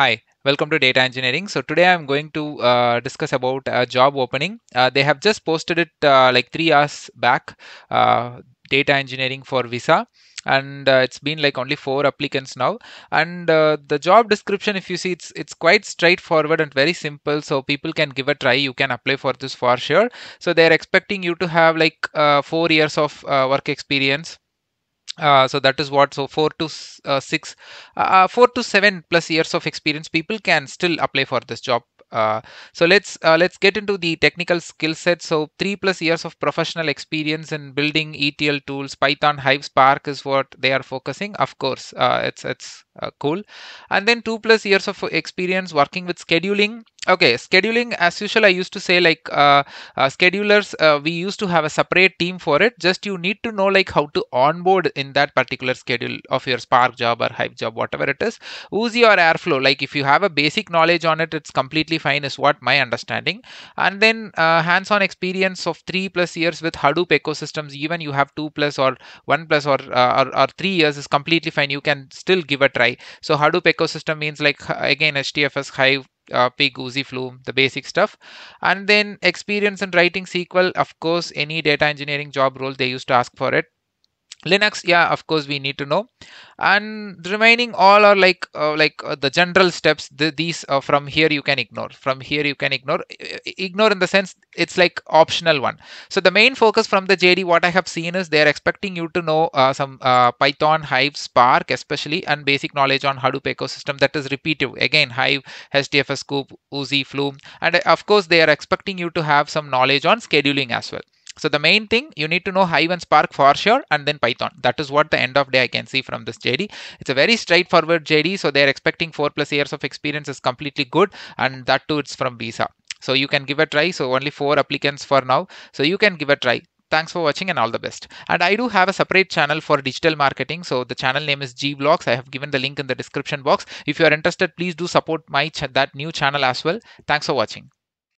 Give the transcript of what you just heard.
Hi, welcome to data engineering. So today I'm going to uh, discuss about a job opening. Uh, they have just posted it uh, like three hours back, uh, data engineering for visa. And uh, it's been like only four applicants now. And uh, the job description, if you see, it's it's quite straightforward and very simple. So people can give a try. You can apply for this for sure. So they're expecting you to have like four years of work experience uh, so that is what so four to uh, six uh, uh, four to seven plus years of experience people can still apply for this job uh, so let's uh, let's get into the technical skill set. So three plus years of professional experience in building etl tools. Python hive spark is what they are focusing. Of course it's it's cool. And then two plus years of experience working with scheduling. Okay scheduling as usual i used to say like uh, uh, schedulers uh, we used to have a separate team for it. Just you need to know like how to onboard in that particular schedule of your spark job or hive job whatever it is. Oozie or airflow. Like if you have a basic knowledge on it it's completely fine is what my understanding and then uh, hands-on experience of three plus years with hadoop ecosystems even you have two plus or one plus or, uh, or, or three years is completely fine you can still give a try so hadoop ecosystem means like again hdfs hive uh, pig, Oozie, Flume, the basic stuff. And then experience in writing SQL, of course, any data engineering job role, they used to ask for it. Linux, yeah, of course, we need to know. And the remaining all are like uh, like uh, the general steps the, these uh, from here you can ignore. From here you can ignore. Ignore in the sense it's like optional one. So the main focus from the jd what i have seen is they're expecting you to know uh, some uh, python hive spark especially and basic knowledge on hadoop ecosystem that is repetitive again hive hdfs Sqoop oozie flume. And of course they are expecting you to have some knowledge on scheduling as well so the main thing you need to know Hive and Spark for sure, and then Python. That is what the end of day I can see from this JD. It's a very straightforward JD, so they're expecting four plus years of experience is completely good, and that too it's from Visa. So you can give a try. So only four applicants for now. So you can give a try. Thanks for watching and all the best. And I do have a separate channel for digital marketing. So the channel name is G Vlogs. I have given the link in the description box. If you are interested, please do support my that new channel as well. Thanks for watching.